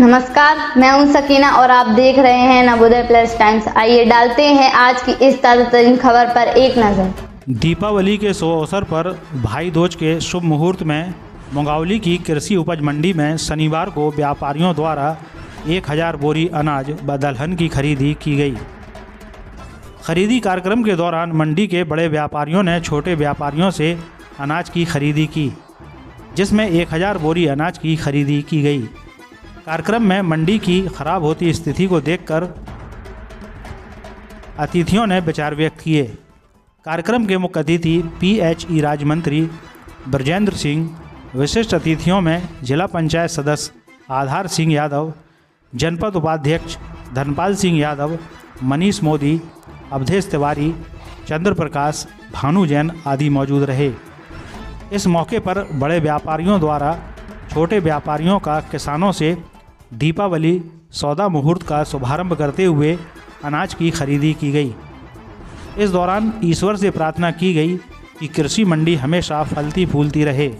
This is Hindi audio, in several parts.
नमस्कार, मैं हूँ सकीना और आप देख रहे हैं नवोदय प्लस टाइम्स। आइए डालते हैं आज की इस ताज़ा तरीन खबर पर एक नज़र। दीपावली के शुभ अवसर पर भाई दोज के शुभ मुहूर्त में मुंगावली की कृषि उपज मंडी में शनिवार को व्यापारियों द्वारा एक हज़ार बोरी अनाज व दलहन की खरीदी की गई। खरीदी कार्यक्रम के दौरान मंडी के बड़े व्यापारियों ने छोटे व्यापारियों से अनाज की खरीदी की, जिसमें एक हज़ार बोरी अनाज की खरीदी की गई। कार्यक्रम में मंडी की खराब होती स्थिति को देखकर अतिथियों ने विचार व्यक्त किए। कार्यक्रम के मुख्य अतिथि पीएचई राज्य मंत्री ब्रजेंद्र सिंह, विशिष्ट अतिथियों में जिला पंचायत सदस्य आधार सिंह यादव, जनपद उपाध्यक्ष धनपाल सिंह यादव, मनीष मोदी, अवधेश तिवारी चंद्र प्रकाश भानु जैन आदि मौजूद रहे। इस मौके पर बड़े व्यापारियों द्वारा, छोटे व्यापारियों का किसानों से दीपावली सौदा मुहूर्त का शुभारंभ करते हुए अनाज की खरीदी की गई। इस दौरान ईश्वर से प्रार्थना की गई कि कृषि मंडी हमेशा फलती फूलती रहे।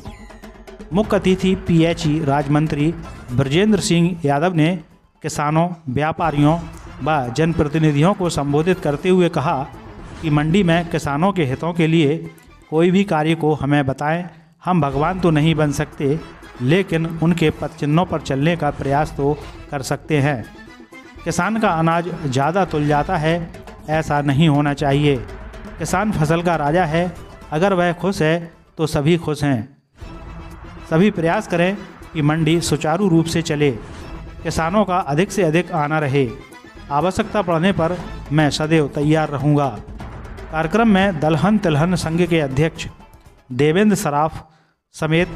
मुख्य अतिथि पीएचई राज्य मंत्री ब्रजेंद्र सिंह यादव ने किसानों, व्यापारियों व जनप्रतिनिधियों को संबोधित करते हुए कहा कि मंडी में किसानों के हितों के लिए कोई भी कार्य को हमें बताएँ, हम भगवान तो नहीं बन सकते लेकिन उनके पद चिन्हों पर चलने का प्रयास तो कर सकते हैं। किसान का अनाज ज़्यादा तुल जाता है, ऐसा नहीं होना चाहिए। किसान फ़सल का राजा है, अगर वह खुश है तो सभी खुश हैं। सभी प्रयास करें कि मंडी सुचारू रूप से चले। किसानों का अधिक से अधिक आना रहे। आवश्यकता पड़ने पर मैं सदैव तैयार रहूँगा। कार्यक्रम में दलहन तिलहन संघ के अध्यक्ष देवेंद्र सराफ समेत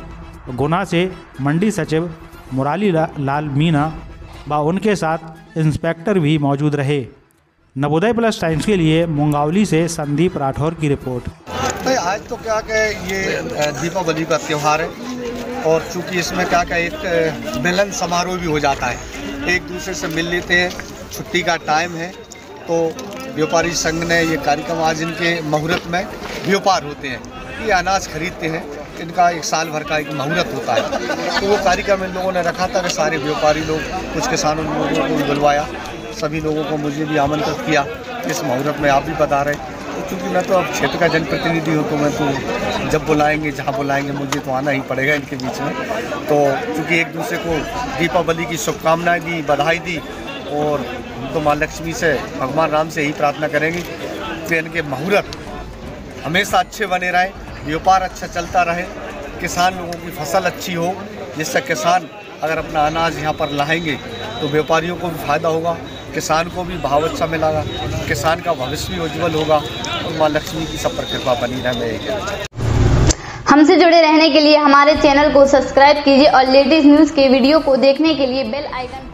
गुना से मंडी सचिव मुराली ला, लाल मीना व उनके साथ इंस्पेक्टर भी मौजूद रहे। नवोदय प्लस टाइम्स के लिए मुंगावली से संदीप राठौर की रिपोर्ट। नहीं आज तो क्या कि ये दीपावली का त्यौहार है और चूँकि इसमें क्या क्या एक मिलन समारोह भी हो जाता है। एक दूसरे से मिल लेते हैं छुट्टी का टाइम है तो व्यापारी संघ ने ये कार्यक्रम आज इनके मुहूर्त में व्यापार होते हैं। ये अनाज खरीदते हैं इनका एक साल भर का एक मुहूर्त होता है। तो वो कार्यक्रम इन लोगों ने रखा था कि सारे व्यापारी लोग, कुछ किसानों लोगों को बुलवाया। सभी लोगों को मुझे भी आमंत्रित किया इस मुहूर्त में, आप भी बता रहे तो चूँकि मैं तो अब क्षेत्र का जनप्रतिनिधि हूँ तो मैं तो जब बुलाएँगे, जहाँ बुलाएँगे, मुझे तो आना ही पड़ेगा इनके बीच में। तो चूँकि एक दूसरे को दीपावली की शुभकामनाएँ दी, बधाई दी, और तो माँ लक्ष्मी से, भगवान राम से यही प्रार्थना करेंगे कि इनके मुहूर्त हमेशा अच्छे बने रहे। व्यापार अच्छा चलता रहे, किसान लोगों की फ़सल अच्छी हो, जिससे किसान अगर अपना अनाज यहाँ पर लाएँगे तो व्यापारियों को भी फ़ायदा होगा, किसान को भी भाव अच्छा मिलेगा, किसान का भविष्य भी उज्जवल होगा, और माँ लक्ष्मी की सब पर कृपा बनी रहे। हमसे जुड़े रहने के लिए हमारे चैनल को सब्सक्राइब कीजिए और लेटेस्ट न्यूज़ के वीडियो को देखने के लिए बेल आइकन